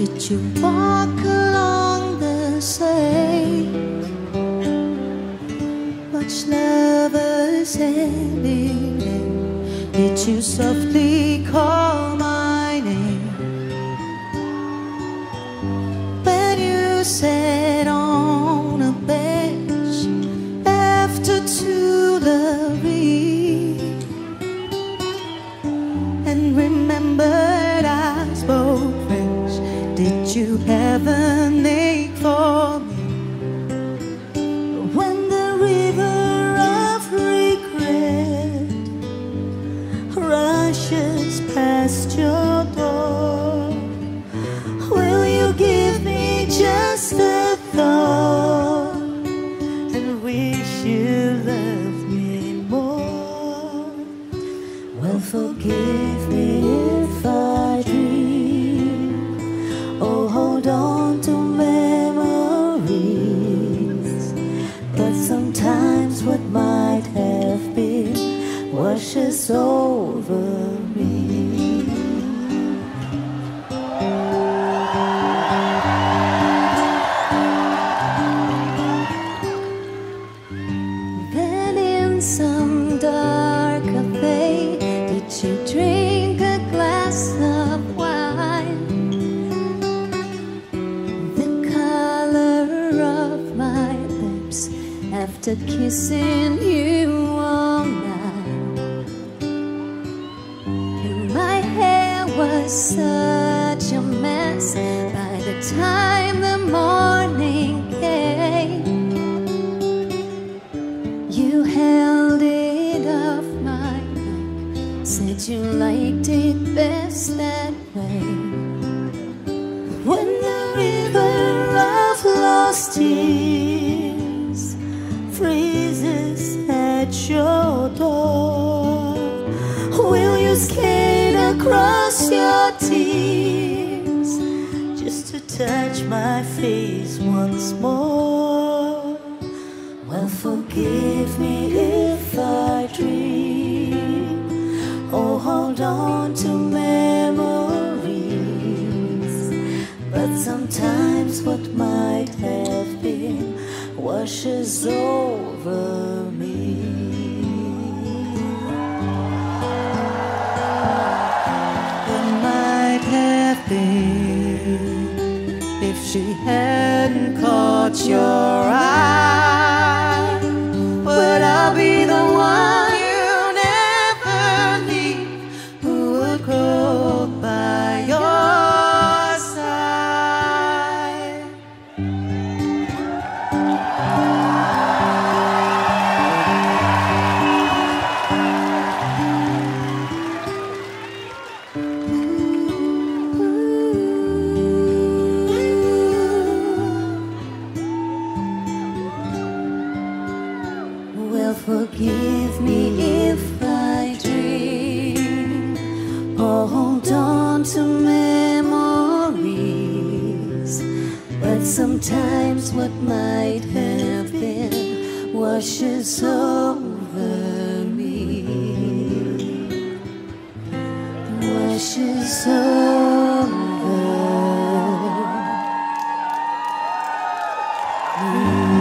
Did you walk along the same? Much lovers ending. Did you softly call remembered I spoke French. Did you have an ache for me? When the river of regret rushes past your door, will you give me just a thought and wish you what might have been washes over me. Then in some after kissing you all night. And my hair was such a mess by the time the morning came. You held it off my neck, said you liked it best that way. When the river of lost tears your door, will you skate across your tears just to touch my face once more? Well, forgive me if I dream or hold on to memories. But sometimes what might have been washes over if she hadn't caught your Sometimes what might have been washes over me, washes over me.